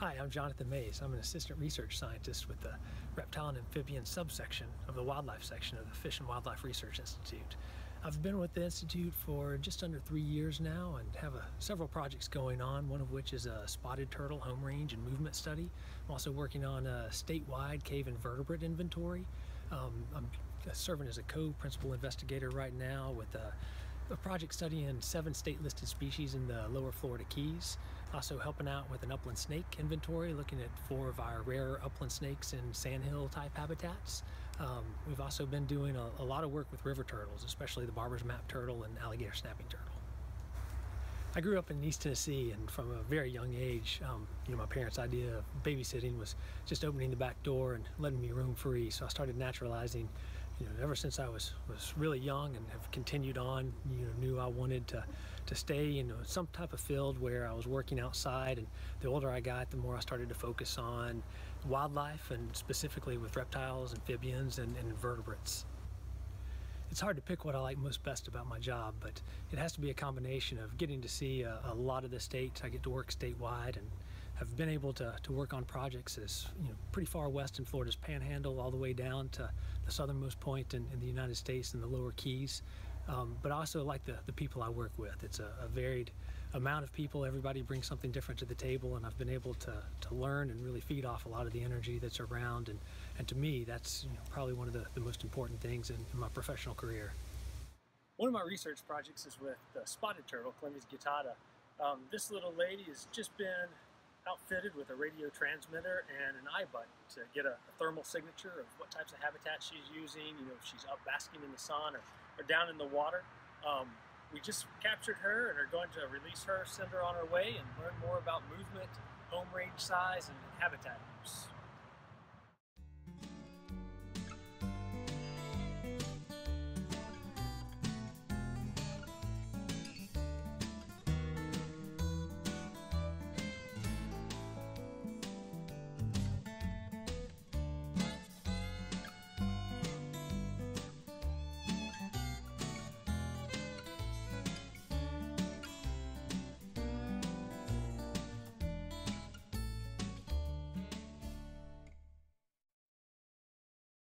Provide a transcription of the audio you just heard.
Hi, I'm Jonathan Mays. I'm an assistant research scientist with the reptile and amphibian subsection of the wildlife section of the Fish and Wildlife Research Institute. I've been with the Institute for just under three years now and have a, several projects going on, one of which is a spotted turtle home range and movement study. I'm also working on a statewide cave invertebrate inventory. Um, I'm serving as a co-principal investigator right now with a a project studying seven state listed species in the lower Florida Keys. Also helping out with an upland snake inventory, looking at four of our rare upland snakes in sandhill type habitats. Um, we've also been doing a, a lot of work with river turtles, especially the Barbour's Map turtle and alligator snapping turtle. I grew up in East Tennessee, and from a very young age, um, you know, my parents' idea of babysitting was just opening the back door and letting me roam free. So I started naturalizing, you know, ever since I was was really young, and have continued on. You know, knew I wanted to to stay in you know, some type of field where I was working outside. And the older I got, the more I started to focus on wildlife, and specifically with reptiles, amphibians, and, and invertebrates it's hard to pick what I like most best about my job, but it has to be a combination of getting to see a, a lot of the states. I get to work statewide and have been able to, to work on projects as you know pretty far west in Florida's Panhandle, all the way down to the southernmost point in, in the United States in the Lower Keys. Um, but also like the, the people I work with. It's a, a, varied amount of people. Everybody brings something different to the table, and I've been able to, to learn and really feed off a lot of the energy that's around. And, and to me, that's you know, probably one of the, the most important things in, in, my professional career. One of my research projects is with the spotted turtle, Clemmys guttata. Um, this little lady has just been outfitted with a radio transmitter and an iButton to get a, a, thermal signature of what types of habitat she's using, you know, if she's up basking in the sun or, or down in the water. Um, we just captured her and are going to release her, send her on her way, and learn more about movement, home range size, and habitat use.